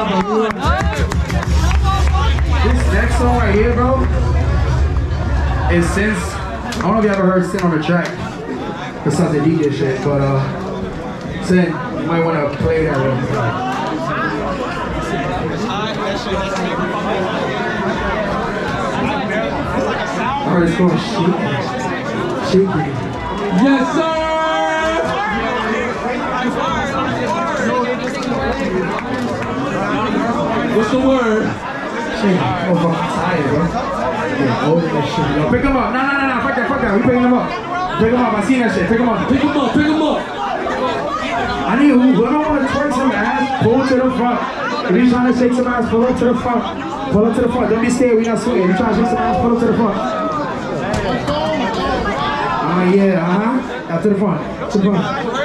This next song right here, bro, is since I don't know if you ever heard Sin on the track. Besides the DJ shit, but uh, Sin, you might want to play that real quick. I heard it's called Shake. Shake. Yes, sir. What's the word? Shit, oh, I'm tired, bro. Yeah, over that shit, bro. Pick him up. Nah, nah, nah, nah. Fuck that, fuck that. We picking him up. Pick him up. I seen that shit. Pick him up. Pick him up. Pick him up. I need whoever want to twerk some ass, pull to the front. If you trying to shake some ass, pull up to the front. Pull up to the front. Don't be scared. We not sweating. You trying to shake some ass, pull up to the front. Ah, uh, yeah, uh huh. Out to the front. To the front.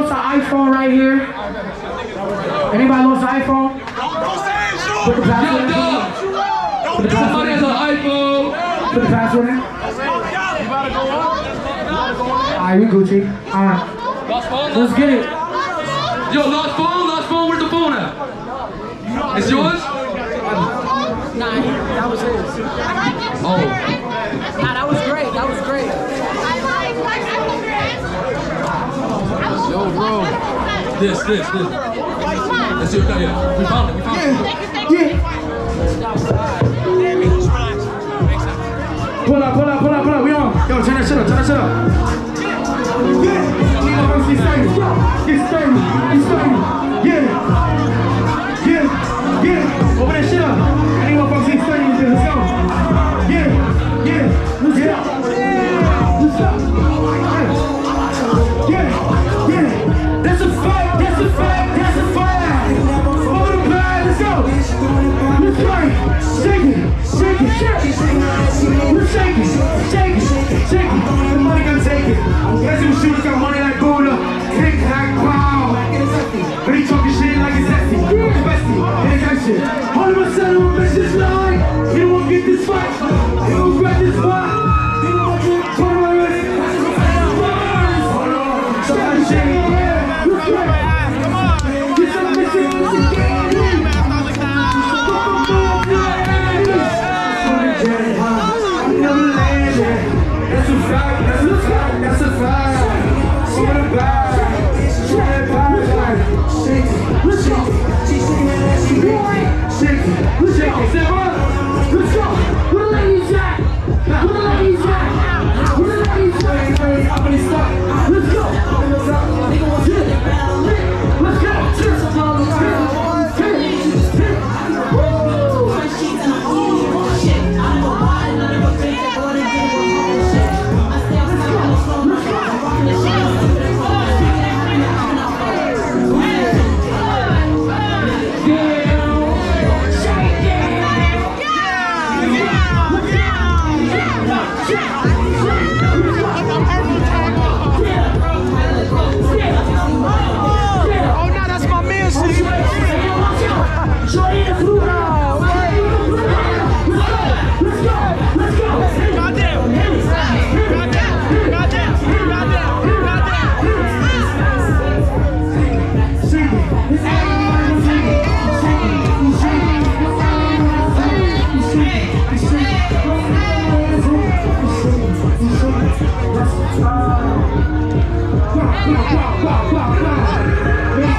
lost an iPhone right here? Anybody lost an iPhone? Don't say it! Put the password in. Don't do Somebody has an iPhone. Put the password in. Alright, we Gucci. Alright. Let's get it. Yo, lost phone, lost phone, where's the phone at? It's yours? Nah, That was his. Oh. This, this, this. Let's see what that is. We found it, we found yeah. it. Yeah. Pull up, pull up, pull up, pull up. We on. Yo, turn that shit up, turn that shit up. Yeah. Get stable, get stable, get stable. Yeah. Make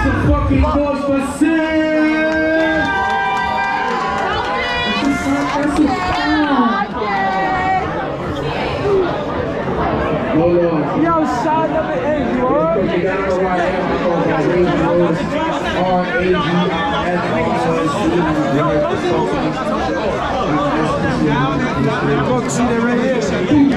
some fucking noise for Sid! Hold on. Yo, shout out to Andrew. You gotta see right here.